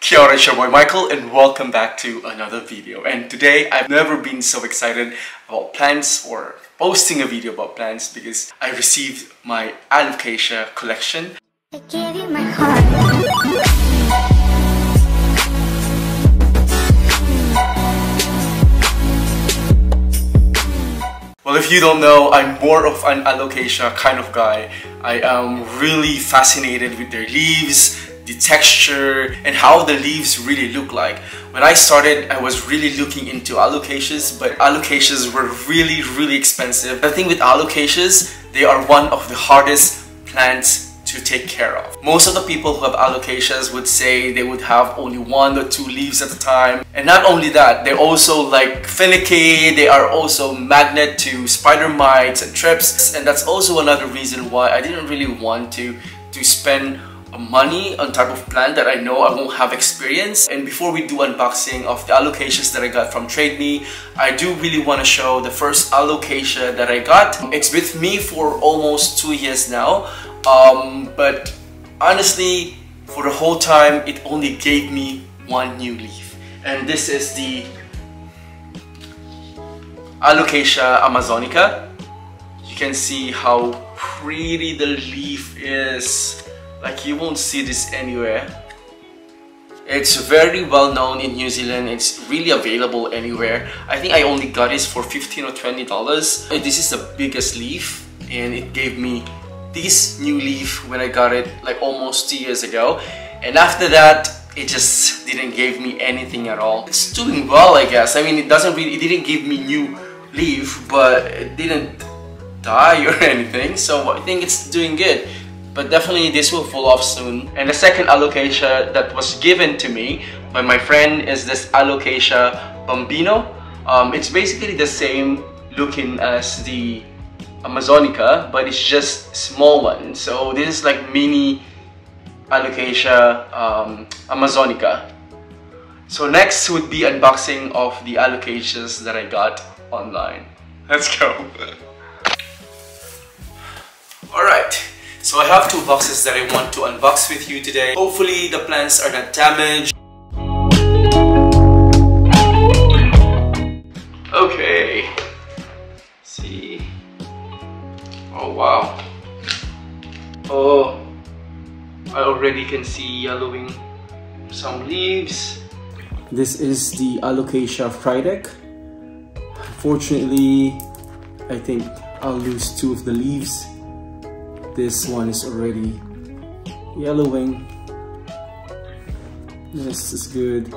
Kia ora, it's your boy Michael and welcome back to another video. And today I've never been so excited about plants or posting a video about plants because I received my alocasia collection. I gave you my heart. Well, if you don't know, I'm more of an alocasia kind of guy. I am really fascinated with their leaves, the texture, and how the leaves really look like. When I started, I was really looking into alocasias, but alocasias were really, really expensive. The thing with alocasias, they are one of the hardest plants to take care of. Most of the people who have alocasias would say they would have only one or two leaves at a time. And not only that, they're also like finicky, they are also magnet to spider mites and thrips. And that's also another reason why I didn't really want to, to spend money on type of plant that I know I won't have experience. And before we do unboxing of the alocasias that I got from Trade Me, I do really want to show the first alocasia that I got. It's with me for almost two years now. Um, but honestly, for the whole time, it only gave me one new leaf. And this is the Alocasia amazonica. You can see how pretty the leaf is. Like you won't see this anywhere. It's very well known in New Zealand. It's really available anywhere. I think I only got this for 15 or 20 dollars. Uh, this is the biggest leaf and it gave me this new leaf when I got it like almost two years ago and after that it just didn't give me anything at all it's doing well I guess I mean it doesn't really it didn't give me new leaf but it didn't die or anything so I think it's doing good but definitely this will fall off soon and the second alocasia that was given to me by my friend is this alocasia bambino um, it's basically the same looking as the Amazonica, but it's just small one. So this is like mini Alocasia um, Amazonica. So next would be unboxing of the alocasias that I got online. Let's go. Alright, so I have two boxes that I want to unbox with you today. Hopefully the plants are not damaged. Okay, Let's see. Oh wow. Oh, I already can see yellowing some leaves. This is the Alocasia Frydek. Unfortunately, I think I'll lose two of the leaves. This one is already yellowing. This is good.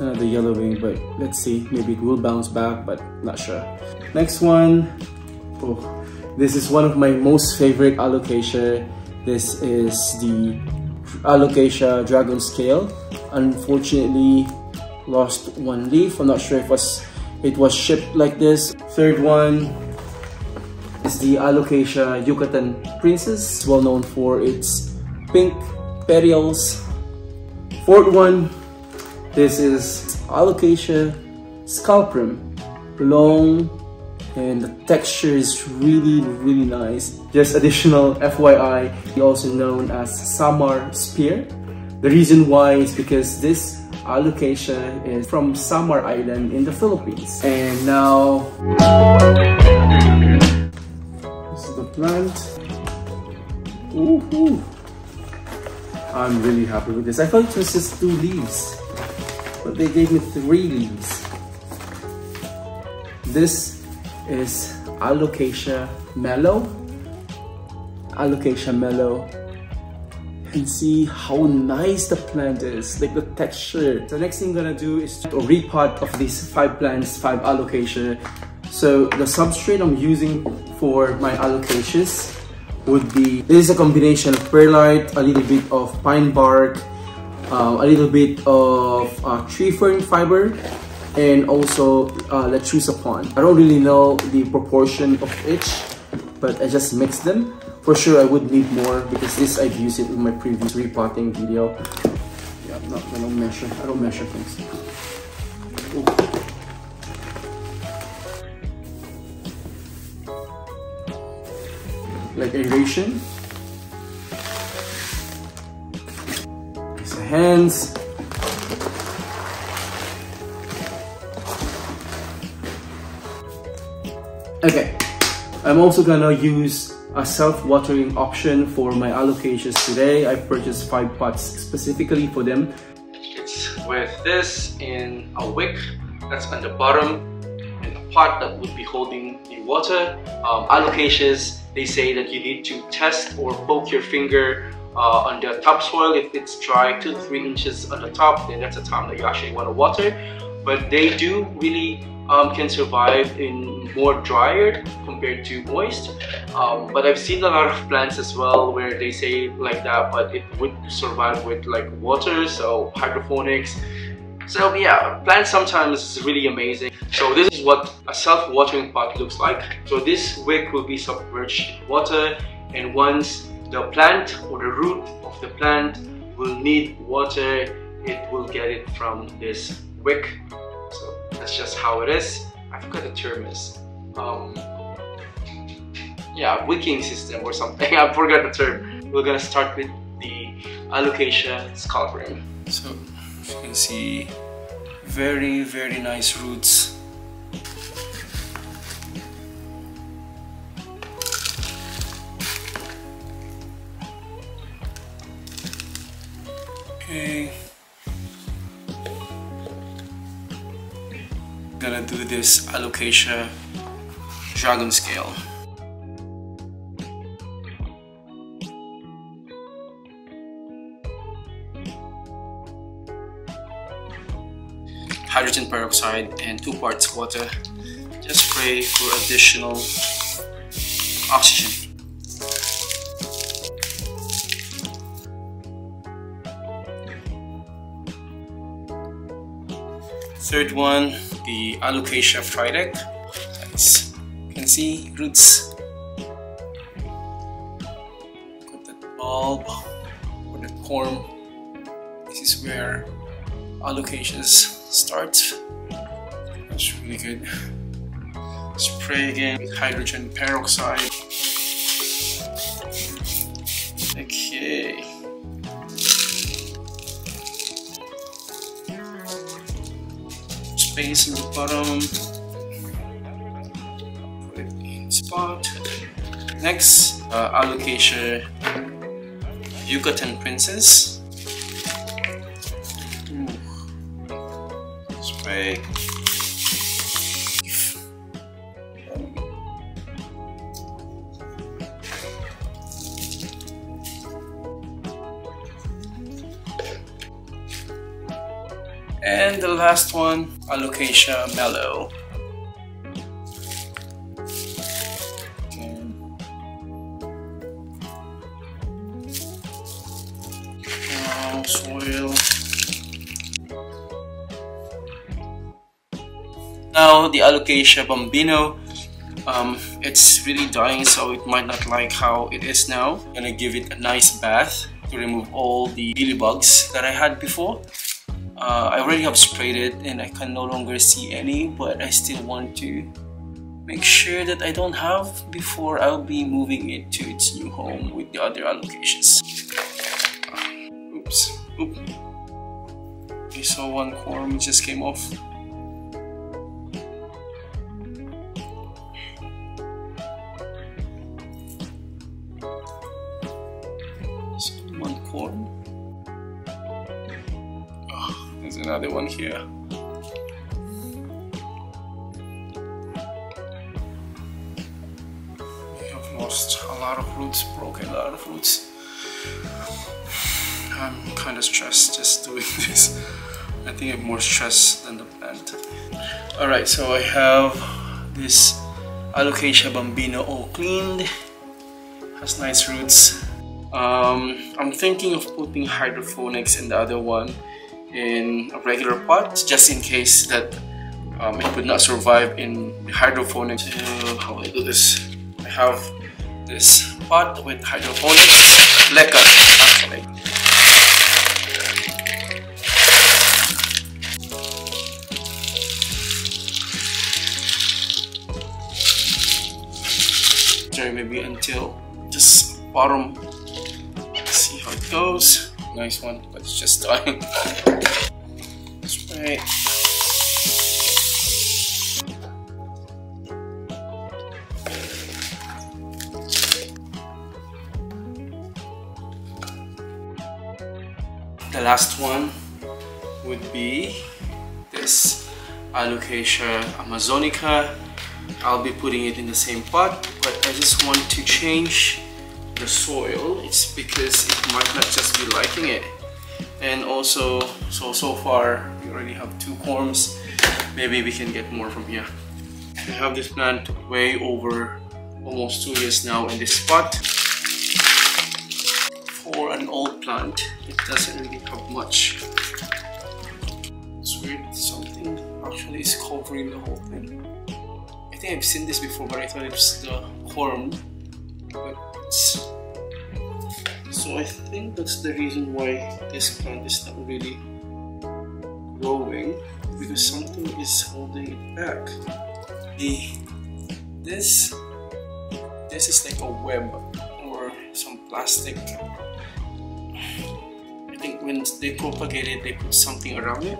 Another yellowing, but let's see. Maybe it will bounce back, but not sure. Next one. Oh, this is one of my most favorite alocasia. This is the alocasia dragon scale. Unfortunately, lost one leaf. I'm not sure if it was, it was shipped like this. Third one is the alocasia Yucatan princess. Well known for its pink petals. Fourth one, this is alocasia scalprum. Long and the texture is really really nice just additional fyi also known as samar spear the reason why is because this alocasia is from samar island in the philippines and now plant Ooh, i'm really happy with this i thought it was just two leaves but they gave me three leaves this is Alocasia Melo. Alocasia Melo. And see how nice the plant is, like the texture. The next thing I'm gonna do is a repot of these five plants, five Alocasia. So the substrate I'm using for my alocasias would be, this is a combination of perlite, a little bit of pine bark, uh, a little bit of uh, tree fern fiber, and also uh, Lechuza I don't really know the proportion of each, but I just mix them. For sure, I would need more because this I've used it in my previous repotting video. Yeah, I'm not, I don't measure. I don't measure things. Ooh. like elation. His hands. Okay, I'm also gonna use a self-watering option for my alocasias today. I purchased five pots specifically for them. It's with this in a wick that's on the bottom and a pot that would be holding the water. Um, alocasias they say that you need to test or poke your finger uh, on the topsoil if it's dry two to three inches on the top then that's the time that you actually want to water but they do really um, can survive in more drier compared to moist. Um, but I've seen a lot of plants as well where they say like that, but it would survive with like water, so hydroponics. So yeah, plants sometimes is really amazing. So this is what a self-watering pot looks like. So this wick will be submerged in water and once the plant or the root of the plant will need water, it will get it from this wick so that's just how it is. I forgot the term is. Um, yeah, wicking system or something. I forgot the term. We're gonna start with the alocasia scalprum. So you can see very very nice roots. Okay. gonna do this alocasia dragon scale. Hydrogen peroxide and 2 parts water. Just spray for additional oxygen. Third one, the Alocasia Frydek. As you can see, roots. Got that bulb or the corm. This is where alocasias start. That's really good. Spray again with hydrogen peroxide. Okay. space in the bottom. Put it in spot. Next, uh, alocasia Yucatan Princess. And the last one, Alocasia Melo. Now the Alocasia Bambino, um, it's really dying so it might not like how it is now. I'm gonna give it a nice bath to remove all the mealy bugs that I had before. Uh, I already have sprayed it and I can no longer see any but I still want to make sure that I don't have before I'll be moving it to its new home with the other. Uh, oops. Oop. I saw one corm just came off. Another one here. We have lost a lot of roots, broken a lot of roots. I'm kind of stressed just doing this. I think I'm more stressed than the plant. Alright, so I have this Alocasia bambino all cleaned. Has nice roots. Um, I'm thinking of putting hydroponics in the other one in a regular pot just in case that um, it would not survive in hydroponics. Uh, how I do this? I have this pot with hydroponics, leca actually. Maybe until this bottom. See how it goes nice one, but it's just dying. Right. The last one would be this Alocasia amazonica. I'll be putting it in the same pot, but I just want to change the soil. It's because it might not just be liking it. And also, so, so far already have two corms maybe we can get more from here. I have this plant way over almost two years now in this spot. For an old plant it doesn't really have much it's weird something. Actually is covering the whole thing. I think I've seen this before but I thought it was the corm but it's so I think that's the reason why this plant is not really growing because something is holding it back. The this this is like a web or some plastic. I think when they propagate it they put something around it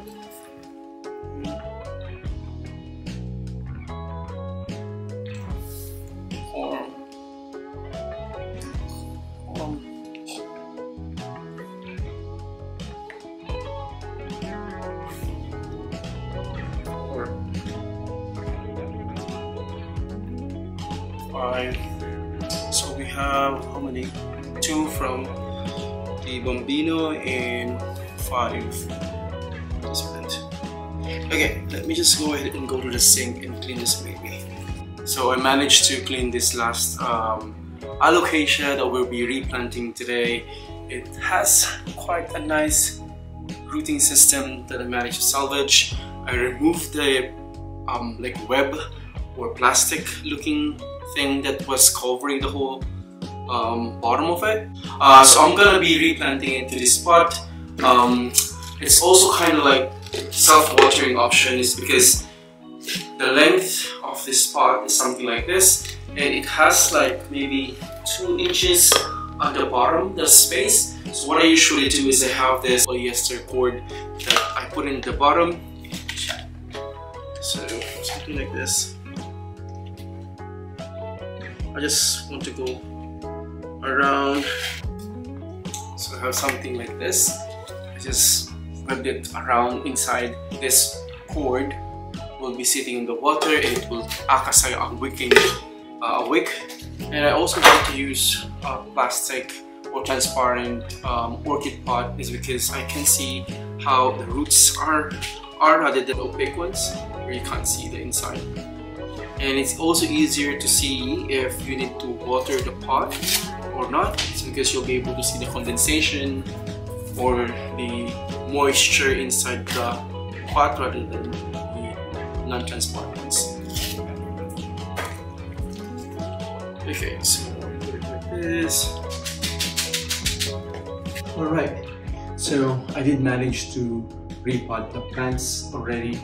two from the Bambino and five this okay let me just go ahead and go to the sink and clean this baby. So I managed to clean this last um, alocasia that we'll be replanting today. It has quite a nice rooting system that I managed to salvage. I removed the um, like web or plastic looking thing that was covering the whole um, bottom of it. Uh, so I'm gonna be replanting into this spot. Um, it's also kind of like self-watering option is because the length of this spot is something like this and it has like maybe two inches on the bottom, the space. So what I usually do is I have this polyester cord that I put in the bottom. So something like this. I just want to go around. So I have something like this. I just wrap it around inside this cord. Will be sitting in the water. And it will act as a wicking uh, wick. And I also like to use uh, plastic or transparent um, orchid pot is because I can see how the roots are are rather than opaque ones. Where you can't see the inside. And it's also easier to see if you need to water the pot or not. It's because you'll be able to see the condensation or the moisture inside the pot rather than the non-transparent ones okay so put it like this Alright, so I did manage to repot the plants already.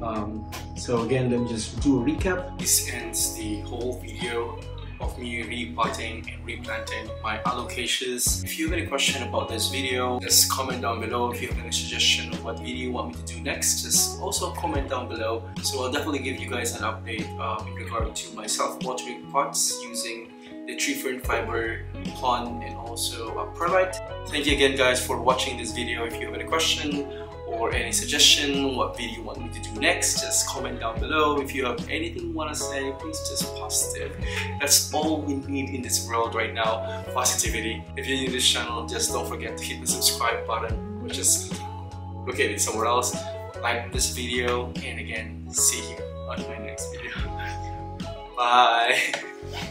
Um, so again, let me just do a recap. This ends the whole video me repotting and replanting my alocasias. If you have any question about this video, just comment down below. If you have any suggestion of what video you want me to do next, just also comment down below. So I'll definitely give you guys an update um, in regard to my self-watering pots using the tree fern fiber pond and also a perlite. Thank you again guys for watching this video. If you have any question or any suggestion what video you want me to do next just comment down below. If you have anything you want to say please just positive that's all we need in this world right now positivity. If you're new to this channel just don't forget to hit the subscribe button or just located somewhere else. Like this video and again see you on my next video. Bye